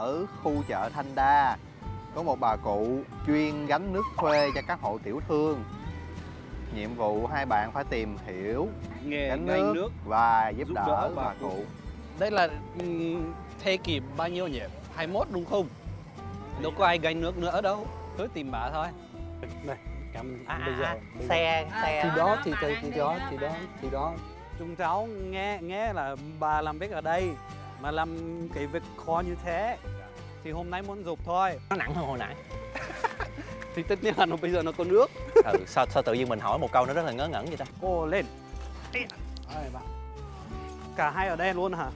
ở khu chợ Thanh Đa. Có một bà cụ chuyên gánh nước thuê cho các hộ tiểu thương. Nhiệm vụ hai bạn phải tìm hiểu nghề gánh nước, nước và giúp, giúp đỡ, đỡ bà bà cụ. cụ. đây là thế kỷ bao nhiêu nhỉ? 21 đúng không? Đâu có ai gánh nước nữa đâu. Cứ tìm bà thôi. Đây cảm À, bây à, giờ à, bây giờ. xe xe thì đó thì thì, thì đó thì đó thì đó. Chúng cháu nghe nghe là bà làm việc ở đây mà làm cái việc khó như thế thì hôm nay muốn dục thôi. Nó nặng hơn hồi nãy. Thì tất nhiên là nó bây giờ nó có nước. Ừ, sao sao tự nhiên mình hỏi một câu nó rất là ngớ ngẩn vậy ta? Cô lên. Cả hai ở đây luôn hả?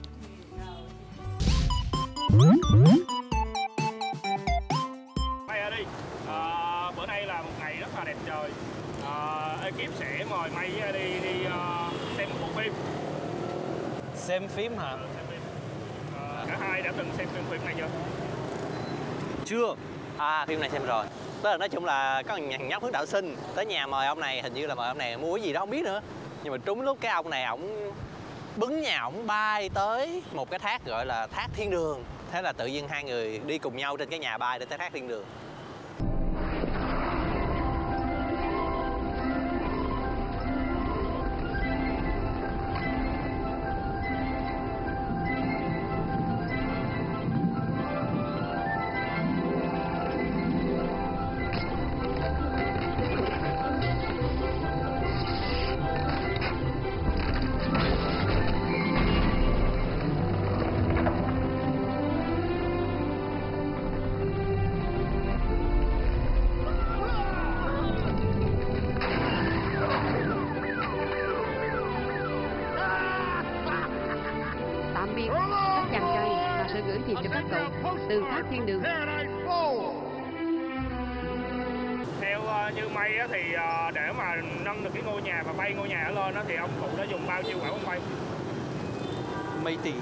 May ở đi. Ờ, bữa nay là một ngày rất là đẹp trời. Ờ, ekip sẽ mời May với đi đi ờ, xem một bộ phim. Xem phim hả? Xem phim. Ờ, cả hai đã từng xem phim phim này chưa chưa? À phim này xem rồi. Tức là nói chung là có một thằng nhóc hướng đạo sinh tới nhà mời ông này, hình như là mời ông này mua cái gì đó, không biết nữa. Nhưng mà trúng lúc cái ông này ổng bứng nhà ổng bay tới một cái thác gọi là thác thiên đường. Thế là tự nhiên hai người đi cùng nhau trên cái nhà bay để tới thác thiên đường. Như May á, thì ờ, để mà nâng được cái ngôi nhà và bay ngôi nhà lên đó thì ông cụ đã dùng bao nhiêu quả bóng bay? Mấy tỷ.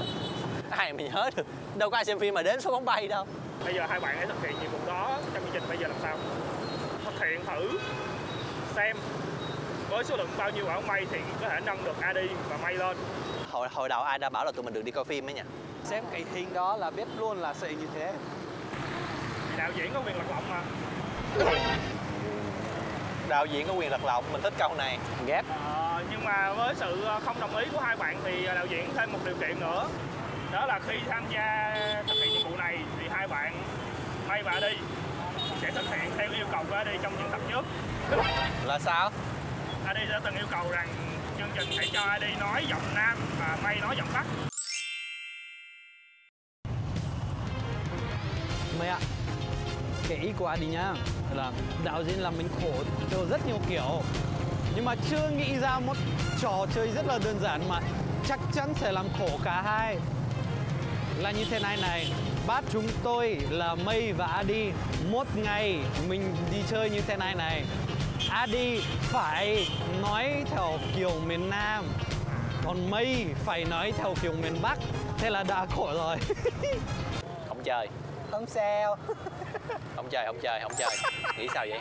Ai mà nhớ được? Đâu có ai xem phim mà đến số bóng bay đâu. Bây giờ hai bạn hãy thực hiện nhiệm vụ đó trong chương trình bây giờ làm sao? Thực hiện thử xem với số lượng bao nhiêu quả bóng bay thì có thể nâng được AD và May lên. Hồi hồi đầu ai đã bảo là tụi mình được đi coi phim ấy nhỉ xem cái hình đó là biết luôn là sẽ như thế. Đạo diễn có quyền lật lọng mà đạo diễn có quyền lật lọng mình thích câu này. Ghét Ờ, nhưng mà với sự không đồng ý của hai bạn thì ờ, đạo diễn thêm một điều kiện nữa. Đó là khi tham gia thực hiện nhiệm vụ này thì hai bạn May và đi sẽ thực hiện theo yêu cầu của AD trong những tập trước. Là sao? AD đã từng yêu cầu rằng chương trình hãy cho AD nói giọng nam và May nói giọng bắc. Mày ạ cái ý của Adi nhá. Là đạo diễn làm mình khổ theo rất nhiều kiểu. Nhưng mà chưa nghĩ ra một trò chơi rất là đơn giản mà chắc chắn sẽ làm khổ cả hai. Là như thế này này bắt chúng tôi là Mây và Adi một ngày mình đi chơi như thế này này. Adi phải nói theo kiểu miền Nam còn Mây phải nói theo kiểu miền Bắc. Thế là đã khổ rồi. Không chơi. Không sao không chơi không chơi không chơi. Nghĩ sao vậy?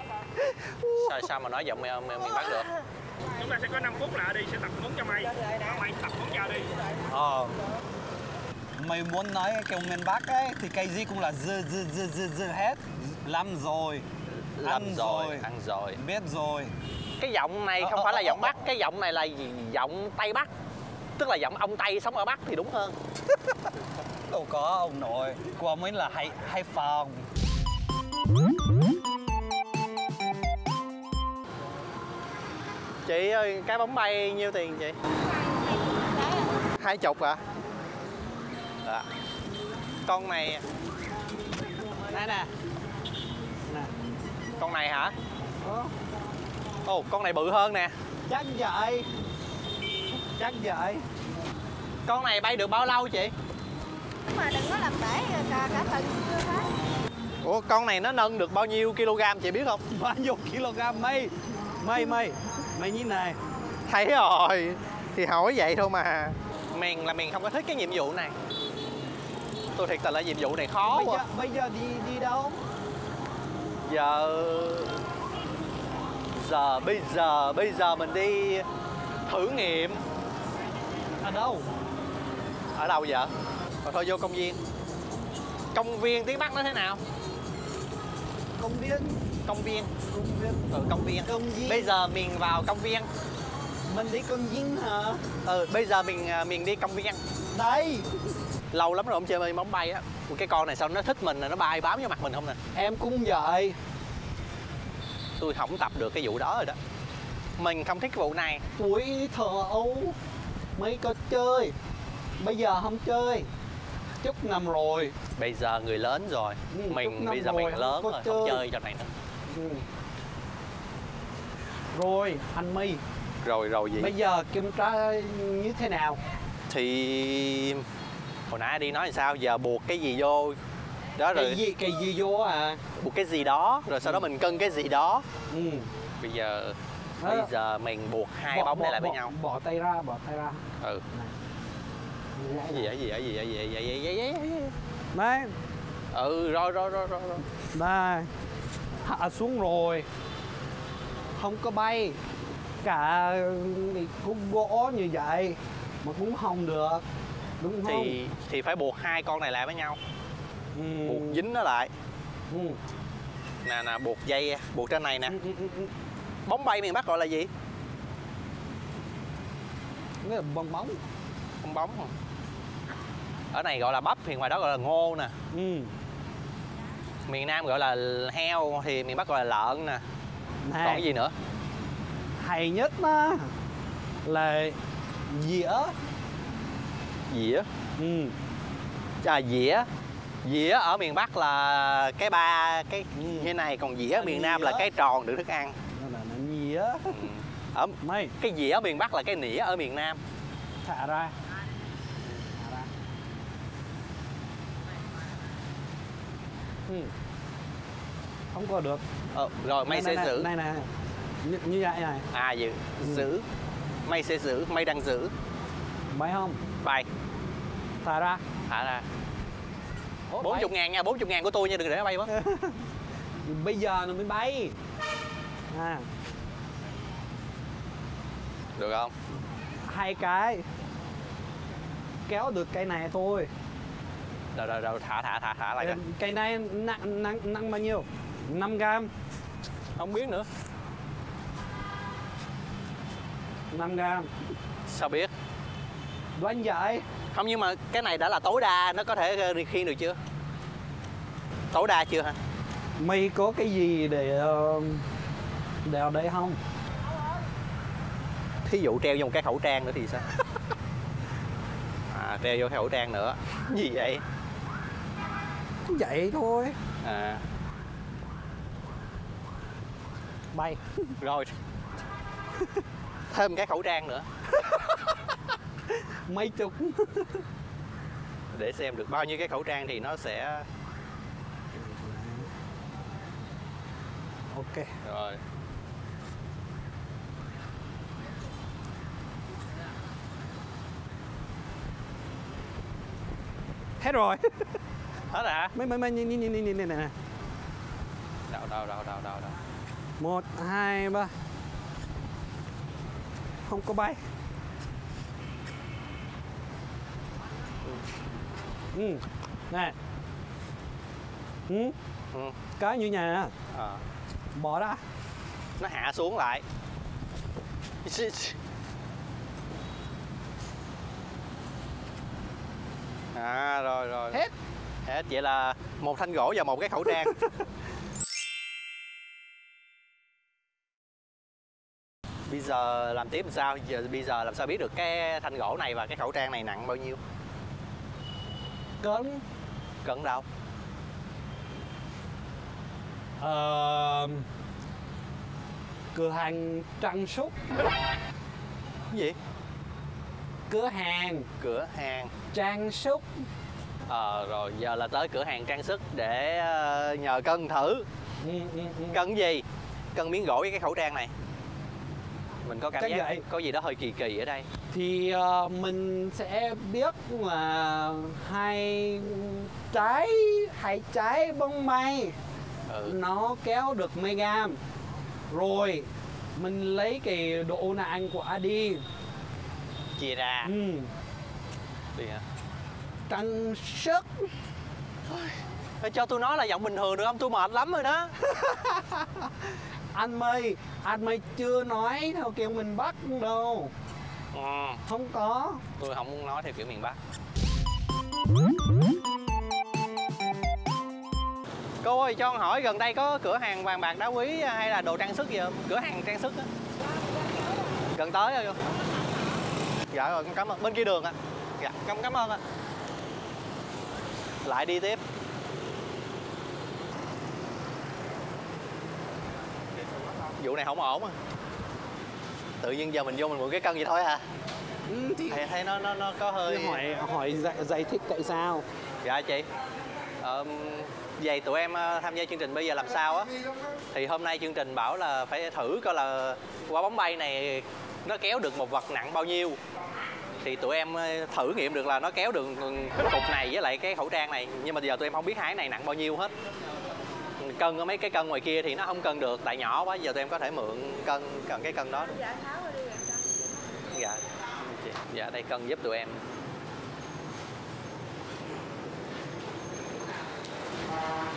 Sao sao mà nói giọng miền, miền miền bắc được? Chúng ta sẽ có 5 phút là AD sẽ tập huấn cho May và May tập huấn cho AD Ờ. Mày muốn nói kiểu miền Bắc ấy Thì cái gì cũng là dư dư dư dư dư hết. Làm rồi. Làm Ăn rồi rồi. ăn rồi. Biết rồi. Cái giọng này không Ờ, phải là ờ, giọng ờ, bắc cái giọng này là gì? giọng tây bắc. Tức là giọng ông tây sống ở bắc thì đúng hơn. Đâu có ông nội. Của mình là hay, hay phòng chị ơi cái bóng bay nhiêu tiền chị hai chục à dạ. con này Này nè. Nè. Con này hả? Ờ, ồ con này bự hơn nè. Chắc vậy. Chắc vậy. Con này bay được bao lâu chị? Mà đừng có làm bể cả, cả tuần chưa hết. ủa con này nó nâng được bao nhiêu kg chị biết không? Bao nhiêu kg? Mây Mây mây Mày nhìn này thấy rồi. Thì hỏi vậy thôi mà. Mình là mình không có thích cái nhiệm vụ này. Tôi thiệt tình là nhiệm vụ này khó Bây quá. giờ, bây giờ đi đi đâu? Giờ giờ bây giờ bây giờ mình đi thử nghiệm. Ở đâu? Ở đâu vậy? Rồi thôi vô công viên. Công viên tiếng bắc nó thế nào? Công viên công viên. Công viên. Ừ công viên. Công viên. Bây giờ mình vào công viên. Mình đi công viên hả? Ừ bây giờ mình à, mình đi công viên. Đây. Lâu lắm rồi không chơi bóng bay á. Cái con này sao nó thích mình là nó bay bám vô mặt mình không nè? Em cũng vậy. Tôi không tập được cái vụ đó rồi đó. Mình không thích cái vụ này. Tuổi thơ ấu mấy có chơi. Bây giờ không chơi. Chút năm rồi. Bây giờ người lớn rồi. Ừ, mình bây giờ rồi, mình lớn rồi không chơi. chơi trò này nữa ừ. rồi anh my. Rồi rồi gì bây giờ kiểm tra như thế nào? Thì hồi nãy đi nói là sao? Giờ buộc cái gì vô? Đó rồi. cái gì cái gì vô à buộc cái gì đó rồi sau đó Ừ. mình cân cái gì đó. Ừ. bây giờ Đó. bây giờ mình buộc hai Bỏ- bóng này bỏ- lại với nhau. bỏ tay ra bỏ tay ra. Ừ. Gì vậy? Gì vậy? Gì vậy? Gì vậy? Gì vậy? Đấy ừ rồi rồi rồi rồi rồi. Đây hạ xuống rồi. Không có bay. Cả khúc gỗ như vậy mà cũng không được. Đúng không? thì thì phải buộc hai con này lại với nhau. Ừ. buộc dính nó lại. Ừ. nè nè buộc dây buộc trên này nè. Ừ, ừ, ừ, ừ. bóng bay miền bắc gọi là gì? Cái là bong bóng. Bong bóng. Ở này gọi là bắp thì ngoài đó gọi là ngô nè. Ừ. miền nam gọi là heo thì miền bắc gọi là lợn nè. Nè, còn cái gì nữa? Hay nhất á là dĩa. Dĩa? Ừ. à dĩa. Dĩa ở miền bắc là cái ba cái như thế này còn dĩa ở miền nam là cái tròn đựng thức ăn. Đó là nó dĩa. Ừ. ở mày. cái dĩa ở miền bắc là cái nĩa ở miền nam. Thả ra thả ra ừ. Không có được. Ờ, rồi mày sẽ giữ. này này như, như vậy này. À giữ. Ừ. giữ. Mày sẽ giữ. Mày đang giữ. Bay không? Bay thả ra. Thả ra. Bốn chục ngàn nha bốn chục ngàn của tôi nha đừng để nó bay mất. Bây giờ nó mới bay. À. Được không? Hai cái. Kéo được cây này thôi rồi rồi rồi thả thả thả thả lại coi cây này nặng nặng nặng bao nhiêu? 5 gram không biết nữa. 5 gram sao biết? Đoán vậy không nhưng mà cái này đã là tối đa nó có thể ờ, khiêng được chưa? Tối đa chưa hả? Mày có cái gì để ờ, đeo đây không? Thí dụ treo vô một cái khẩu trang nữa thì sao? À treo vô cái khẩu trang nữa. Gì vậy vậy thôi. À. Bay rồi. Thêm cái khẩu trang nữa. Mấy chục để xem được bao nhiêu cái khẩu trang thì nó sẽ ok. Rồi. Hết rồi hết hả mấy mấy mấy nhìn nhìn nhìn nhìn này nè đâu đâu đâu đâu đâu đâu. Một hai ba. Không có bay. Ừ. Nè. Ừ. Ừ. cái như nhà. Nè à. bỏ ra. Nó hạ xuống lại. À rồi rồi. Hết hết vậy là một thanh gỗ và một cái khẩu trang. Bây giờ làm tiếp làm sao? Giờ bây giờ làm sao biết được cái thanh gỗ này và cái khẩu trang này nặng bao nhiêu? Cấn. Cân đâu? Ờ, cửa hàng trang sức cái gì? Cửa hàng. Cửa hàng. Trang sức ờ rồi giờ là tới cửa hàng trang sức để ờ, nhờ cân thử ừ, ừ, ừ. cân gì cân miếng gỗ với cái khẩu trang này mình có cảm Cái giác vậy? có gì đó hơi kỳ kỳ ở đây thì ờ, mình sẽ biết là hai trái hai trái bông mai ừ. nó kéo được mấy gam rồi mình lấy cái độ nặng của Adi chia ra ừ. đi hả trang sức Thôi cho tôi nói là giọng bình thường được không? Tôi mệt lắm rồi đó. anh mày anh mày chưa nói theo kiểu miền bắc đâu Ừ, không có tôi không muốn nói theo kiểu miền Bắc. Cô ơi, cho con hỏi gần đây có cửa hàng vàng bạc đá quý hay là đồ trang sức gì không? Cửa hàng trang sức á. Gần tới rồi. Dạ rồi, con cảm ơn. Bên kia đường ạ. Dạ, cảm cảm ơn ạ. Lại đi tiếp. Vụ này không ổn à. Tự nhiên giờ mình vô mình mượn cái cân vậy thôi à. ừ, thì Thầy thấy nó nó nó có hơi hỏi hỏi giải, giải thích tại sao Dạ chị Ờ, Vậy tụi em ờ, tham gia chương trình bây giờ làm sao á Thì hôm nay chương trình bảo là phải thử coi là quả bóng bay này nó kéo được một vật nặng bao nhiêu thì tụi em thử nghiệm được là nó kéo được cục này với lại cái khẩu trang này. Nhưng mà giờ tụi em không biết hái này nặng bao nhiêu hết. Cân ở mấy cái cân ngoài kia thì nó không cân được tại nhỏ quá giờ tụi em có thể mượn cân cần cái cân đó dạ dạ, dạ đây cân giúp tụi em.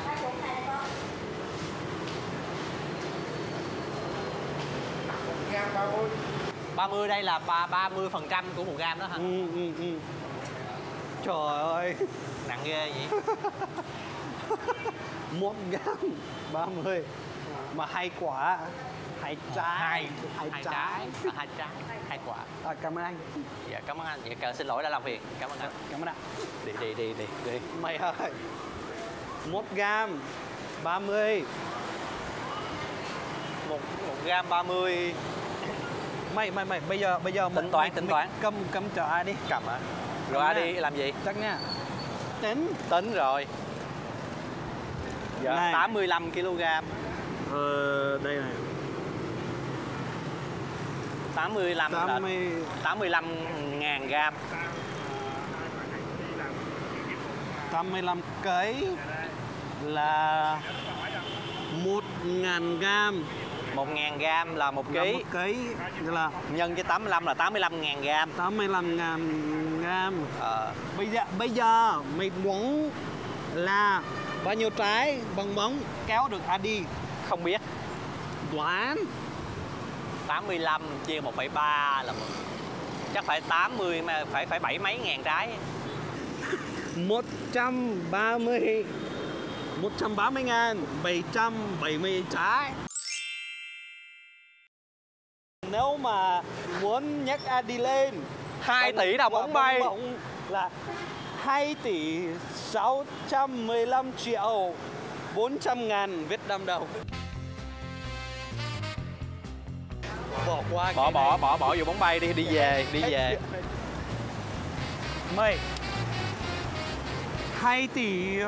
Hãy subscribe cho kênh 30 đây là 30 phần trăm của một gam đó hả? Ừ, ừ, ừ. trời ơi. Nặng ghê vậy. Một gam 30 mà hai quả hai trái hai trái, hai trái à, hai quả à, cảm ơn anh. Dạ cảm ơn anh. Dạ, cảm, xin lỗi đã làm việc. Cảm ơn anh. Dạ, cảm ơn anh đi đi đi đi đi. Mày ơi. Một gam 30 một một gam 30 mày mày mày bây giờ bây giờ Tính mình- toán, mình- tính toán. cầm cầm cho ai đi? Cầm hả? Rồi ai đi làm gì? Chắc nha. Tính. Tính rồi. Dạ Này. 85 kg. Ờ đây này. 85 là 80 85 ngàn gram. 85 cây là một ngàn gam 1 ngàn gram là một là ký. một cây nghĩa là nhân với 85 là 85 ngàn gram. 85 ngàn gam ờ, bây giờ bây giờ mày muốn là bao nhiêu trái bong bóng kéo được Adi không biết. Đoán. 85 chia 1,3 là chắc phải 80 mà phải phải bảy mấy ngàn trái. 130 130 ngàn 770 trái nếu mà muốn nhắc Adi lên 2 tỷ đồng bóng bay. bóng là 2 tỷ 615 triệu 400 ngàn Việt Nam đồng. Bỏ qua bỏ bỏ này. bỏ bỏ vô bóng bay đi đi về đi về. Mày. 2 tỷ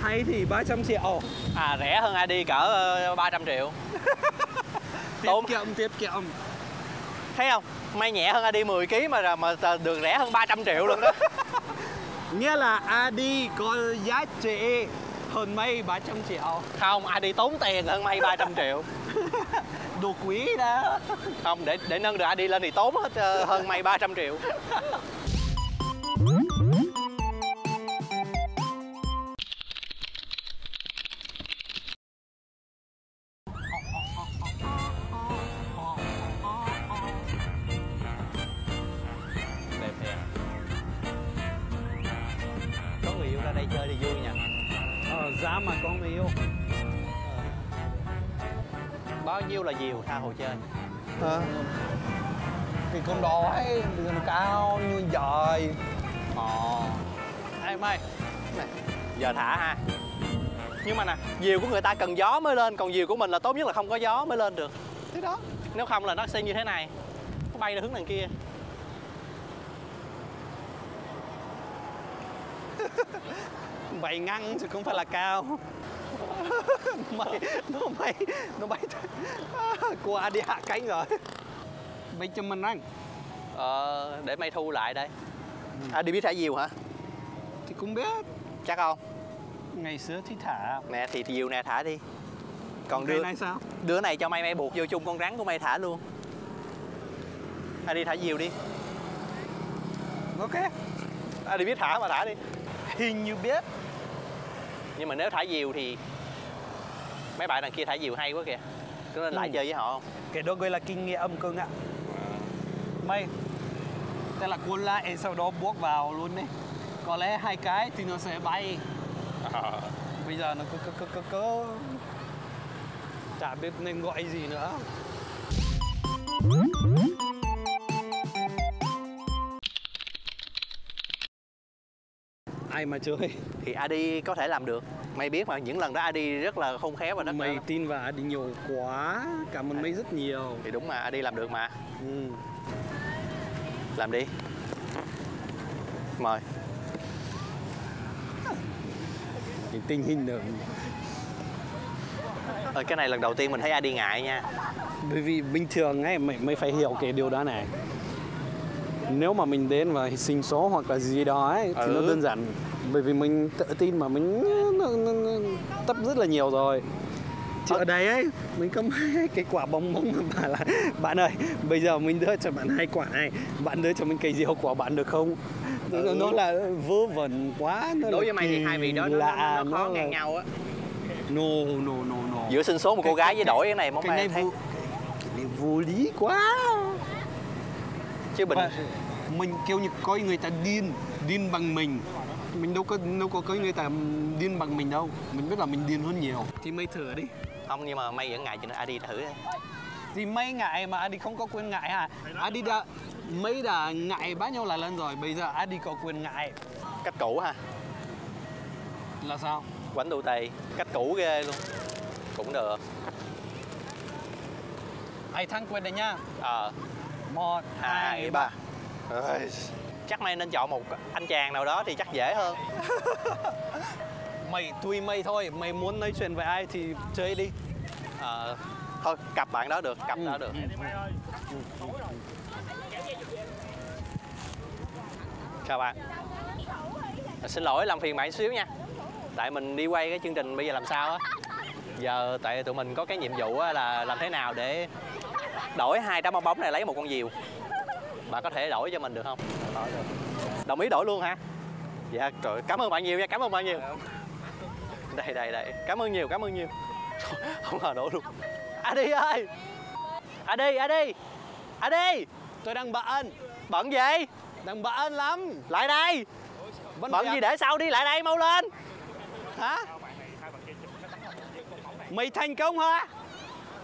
2 tỷ 300 triệu. À rẻ hơn ID cỡ ờ, 300 triệu. tiết Tốn. kiệm tiết kiệm thấy không? May nhẹ hơn ID 10 kg mà mà được rẻ hơn 300 triệu luôn đó. Nghĩa là Adi có giá trị hơn mấy 300 triệu. Không ID tốn tiền hơn may 300 triệu. Đồ quý đó. Không để để nâng được ID lên thì tốn hết ờ, hơn may 300 triệu dài Ồ. Ơi này, Giờ thả ha. Nhưng mà nè Diều của người ta cần gió mới lên Còn diều của mình là tốt nhất là không có gió mới lên được. Thế đó. Nếu không là nó sẽ như thế này. Nó bay ra hướng đằng kia. Bay ngang chứ không phải là cao. Mày nó bay nó bay cô Adi hạ cánh rồi. Bay cho mình anh. Ờ Để mày thu lại đây À đi biết thả diều hả? Thì cũng biết. Chắc không? Ngày xưa thì thả. Nè thì diều nè thả đi. Còn đưa nay sao? Đứa này cho mày mày buộc vô chung con rắn của mày thả luôn. À đi thả diều đi. Ok. À đi biết thả mà thả đi. Hình như biết. Nhưng mà nếu thả diều thì mấy bạn đằng kia thả diều hay quá kìa. Có nên lại Ừ. chơi với họ không? Cái đó gọi là kinh nghiệm âm cưng ạ mày tức là cuốn lại sau đó buộc vào luôn đấy. Có lẽ hai cái thì nó sẽ bay. Bây giờ nó cứ cứ cứ cứ cứ. Chả biết nên gọi gì nữa. Ai mà chơi? Thì Adi có thể làm được. Mày biết mà những lần đó Adi rất là khôn khéo và đất mày tin vào đi nhiều quá. Cảm ơn mày rất nhiều. Thì đúng mà Adi làm được mà. Ừ. làm đi mời cái tình hình nữa Ờ, cái này lần đầu tiên mình thấy Adi ngại nha bởi vì bình thường ấy mày mày phải hiểu cái điều đó này nếu mà mình đến và sinh số hoặc là gì đó ấy thì nó Ừ. đơn giản bởi vì mình tự tin mà mình tập rất là nhiều rồi chứ Ờ. ở đây ấy. Mình có hai cái quả bông bông mà bảo là bạn ơi bây giờ mình đưa cho bạn hai quả này. Bạn đưa cho mình cây diều của bạn được không? Nó, Ừ. nó là vớ vẩn quá nó đối với mày thì hai vị đó nó, nó, nó khó ngang nhau á. No no no no. Giữa sinh số một cô Cái- gái cái- với đổi cái này món cái mày này thấy. vô cái này vô lý quá. Chứ bình Và mình kêu như có người ta điên điên bằng mình. Mình đâu có đâu có có người ta điên bằng mình đâu. Mình biết là mình điên hơn nhiều. Thì mày thử đi không nhưng mà mày vẫn ngại cho nên Adi thử. Thì mày ngại mà Adi không có quyền ngại à Adi đã mấy đã ngại bao nhiêu là lần rồi? Bây giờ Adi có quyền ngại. Cách cũ ha là sao? Quánh tụ tì cách cũ ghê luôn. Cũng được. Ai thắng quyền đây nha. Ờ. Một hai ba. Ôi, chắc mày nên chọn một anh chàng nào đó thì chắc dễ hơn. Mày tùy mày thôi. Mày muốn nói chuyện với ai thì chơi đi ờ thôi cặp bạn đó được cặp Ừ, đó được. Ừ. chào bạn. À, xin lỗi làm phiền bạn xíu nha. Tại mình đi quay cái chương trình bây giờ làm sao á? Giờ tại tụi mình có cái nhiệm vụ á là làm thế nào để đổi hai trái bong bóng này lấy một con diều. Bạn có thể đổi cho mình được không? Đổi được. Đồng ý đổi luôn hả? Dạ trời cảm ơn bạn nhiều nha cảm ơn bạn nhiều. Đây đây đây. Cảm ơn nhiều cảm ơn nhiều không ngờ đổi luôn. Adi ơi! Adi Adi Adi tôi đang bận. Bận gì? Đang bận lắm. Lại đây! Bận việc. gì để sau đi lại đây mau lên. Hả? Mày thành công hả?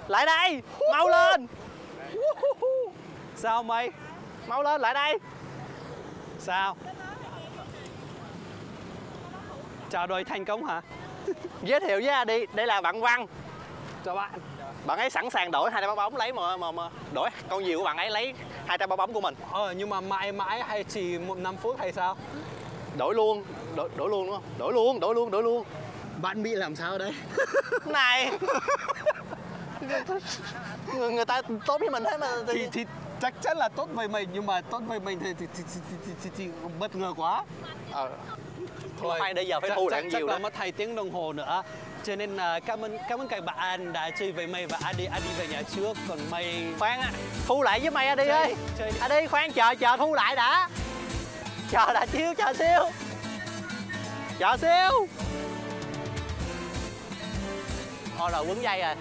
Lại đây! Mau lên! Sao mày? Mau lên lại đây! Sao? Chào đời thành công hả giới thiệu với Adi đây là bạn Văn. Chào bạn. Bạn ấy sẵn sàng đổi hai trái bong bóng lấy mà, mà, mà đổi. Con diều của bạn ấy lấy hai trái bong bóng của mình. Ờ nhưng mà mãi mãi hay chỉ một năm phút hay sao? Đổi luôn. Đổi, đổi luôn đúng không? Đổi luôn đổi luôn đổi luôn. Bạn bị làm sao đấy này. Người, người ta tốt với mình thế mà thì thì chắc chắn là tốt với mình nhưng mà tốt với mình thì thì, thì, thì, thì, thì, thì, thì bất ngờ quá. Ờ. Thôi hay bây giờ phải thu lại nhiều đó. mất hai tiếng đồng hồ nữa. Cho nên là cảm ơn cảm ơn các bạn đã chơi với mày và Adi. Adi về nhà trước còn mày khoan á thu lại với mày Adi ơi. chơi đi. Adi khoan chờ chờ thu lại đã. Chờ đã chiêu chờ siêu chờ siêu thôi rồi quấn dây rồi